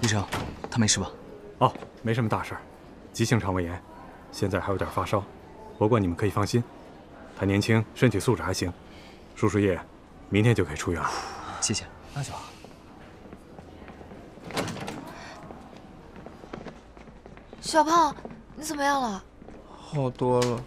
医生，他没事吧？哦，没什么大事儿，急性肠胃炎，现在还有点发烧。不过你们可以放心，他年轻，身体素质还行。输输液，明天就可以出院了。谢谢。那就好。小胖，你怎么样了？好多了。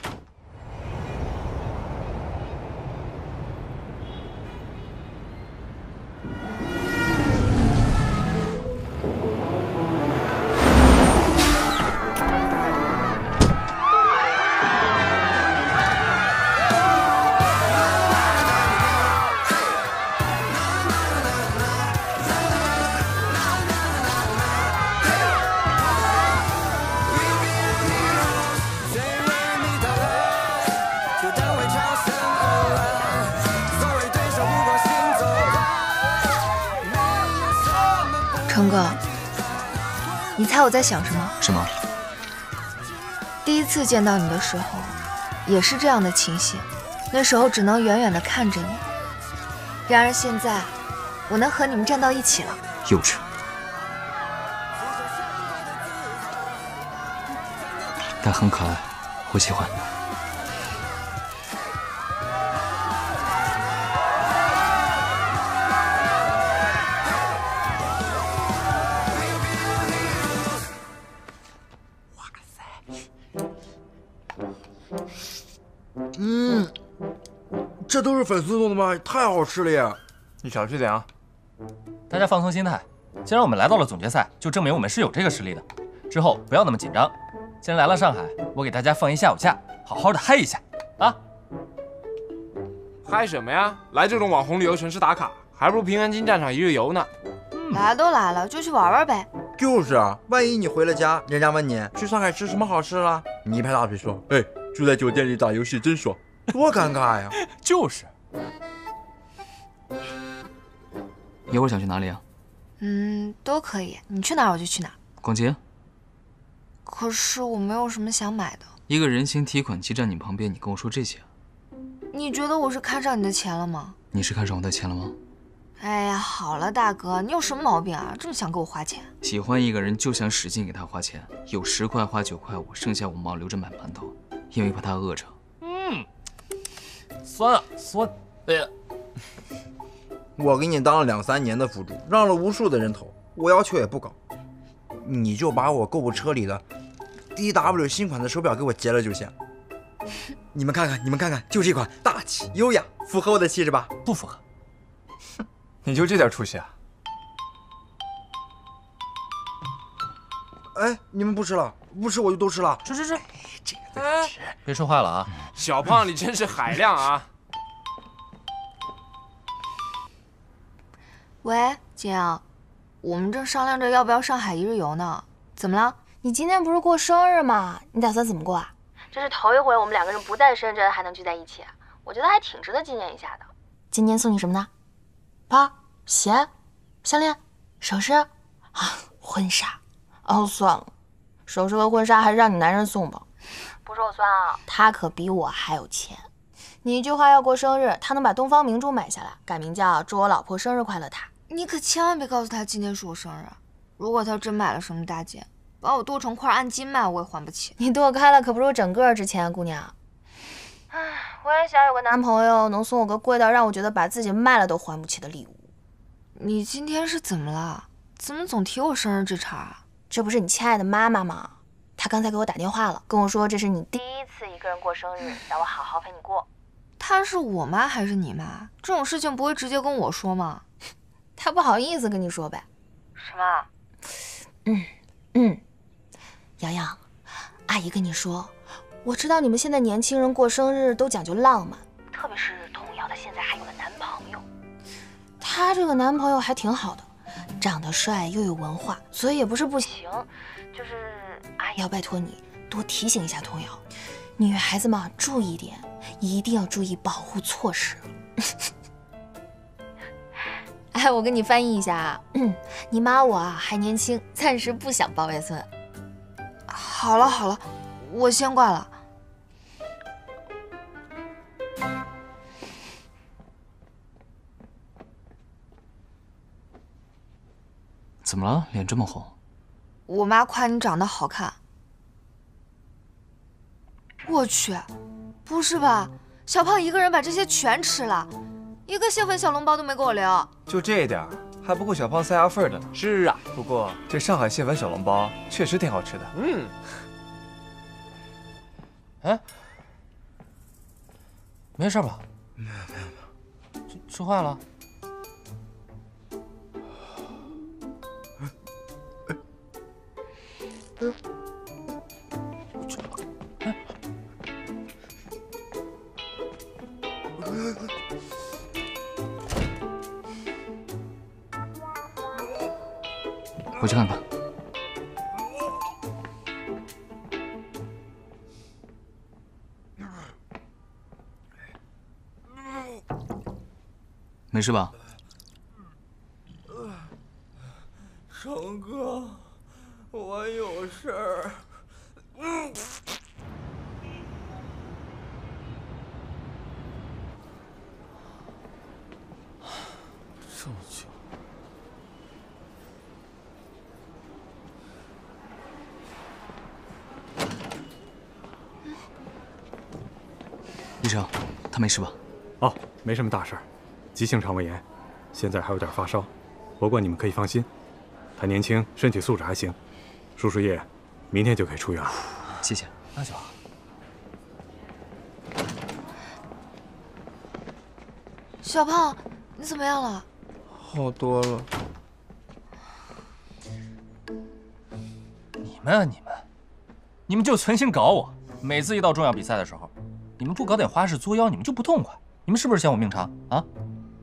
你猜我在想什么？什么？第一次见到你的时候，也是这样的情形，那时候只能远远的看着你。然而现在，我能和你们站到一起了。幼稚。但很可爱，我喜欢。嗯，这都是粉丝弄的吗？太好吃了呀！你少吃点啊！大家放松心态，既然我们来到了总决赛，就证明我们是有这个实力的。之后不要那么紧张。既然来了上海，我给大家放一下午假，好好的嗨一下啊！嗨什么呀？来这种网红旅游城市打卡，还不如平安京战场一日游呢。来都来了，就去玩玩呗。就是啊，万一你回了家，人家问你去上海吃什么好吃了，你一拍大腿说：“哎，住在酒店里打游戏真爽。”多尴尬呀！就是。一会儿想去哪里啊？嗯，都可以，你去哪儿我就去哪儿。逛街。可是我没有什么想买的。一个人形提款机站你旁边，你跟我说这些？你觉得我是看上你的钱了吗？你是看上我的钱了吗？哎呀，好了，大哥，你有什么毛病啊？这么想给我花钱？喜欢一个人就想使劲给他花钱，有十块花九块五，剩下五毛留着买馒头，因为怕他饿着。嗯，酸啊酸！哎呀，我给你当了两三年的辅助，让了无数的人头，我要求也不高，你就把我购物车里的 D W 新款的手表给我结了就行。你们看看，你们看看，就这款大气优雅，符合我的气质吧？不符合。哼你就这点出息啊？哎，你们不吃了，不吃我就都吃了。吃吃吃，这个得吃。别说话了啊，小胖，你真是海量啊！喂，金阳，我们正商量着要不要上海一日游呢。怎么了？你今天不是过生日吗？你打算怎么过啊？这是头一回我们两个人不在深圳还能聚在一起，我觉得还挺值得纪念一下的。今年送你什么呢？包、鞋、项链、首饰啊，婚纱。哦，算了，首饰和婚纱还是让你男人送吧。不说我算啊，他可比我还有钱。你一句话要过生日，他能把东方明珠买下来，改名叫“祝我老婆生日快乐塔”。你可千万别告诉他今天是我生日。如果他真买了什么大件，把我剁成块按斤卖，我也还不起。你剁开了可不如整个值钱，姑娘。唉，我也想有个男朋友，能送我个贵到让我觉得把自己卖了都还不起的礼物。你今天是怎么了？怎么总提我生日这茬啊？这不是你亲爱的妈妈吗？她刚才给我打电话了，跟我说这是你第一次一个人过生日，让我好好陪你过。她是我妈还是你妈？这种事情不会直接跟我说吗？她不好意思跟你说呗。什么？嗯嗯，洋洋，阿姨跟你说，我知道你们现在年轻人过生日都讲究浪漫，特别是童瑶，她现在还有了男朋友。她这个男朋友还挺好的，长得帅又有文化，所以也不是不行。就是阿姨要拜托你多提醒一下童瑶，女孩子嘛，注意点，一定要注意保护措施。哎，我给你翻译一下啊，你妈我啊还年轻，暂时不想抱外孙。好了好了，我先挂了。怎么了？脸这么红？我妈夸你长得好看。我去，不是吧？小胖一个人把这些全吃了，一个蟹粉小笼包都没给我留。就这点儿，还不够小胖塞牙缝的呢。是啊，不过这上海蟹粉小笼包确实挺好吃的。嗯，哎，没事吧？没有没有没有，吃吃坏了？我去看看。没事吧？成哥，我有事儿。生，他没事吧？哦，没什么大事儿，急性肠胃炎，现在还有点发烧。不过你们可以放心，他年轻，身体素质还行。叔叔爷，明天就可以出院了。谢谢。那就好。小胖，你怎么样了？好多了。你们啊你们，你们就存心搞我。每次一到重要比赛的时候，你们不搞点花式作妖，你们就不痛快。你们是不是嫌我命长啊？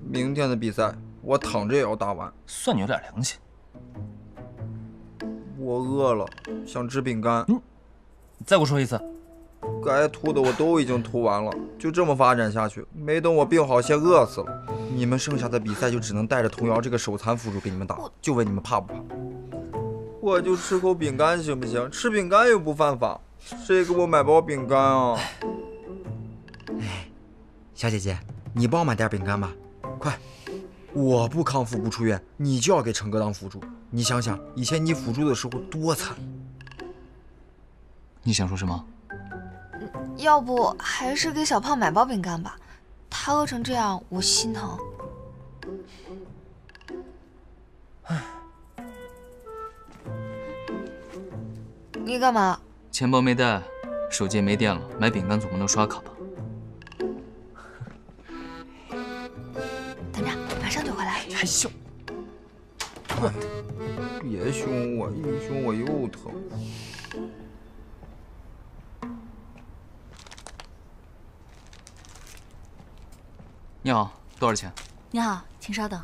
明天的比赛，我躺着也要打完。算你有点良心。我饿了，想吃饼干。嗯，再给我说一次。该吐的我都已经吐完了，就这么发展下去，没等我病好，先饿死了。你们剩下的比赛就只能带着童瑶这个手残辅助给你们打，就问你们怕不怕？我就吃口饼干行不行？吃饼干又不犯法，谁给我买包饼干啊？哎，小姐姐，你帮我买点饼干吧，快！我不康复不出院，你就要给成哥当辅助。你想想，以前你辅助的时候多惨。你想说什么？要不还是给小胖买包饼干吧，他饿成这样，我心疼。唉，你干嘛？钱包没带，手机也没电了，买饼干总不能刷卡吧？你还笑？别凶我，一凶我又疼。你好，多少钱？你好，请稍等。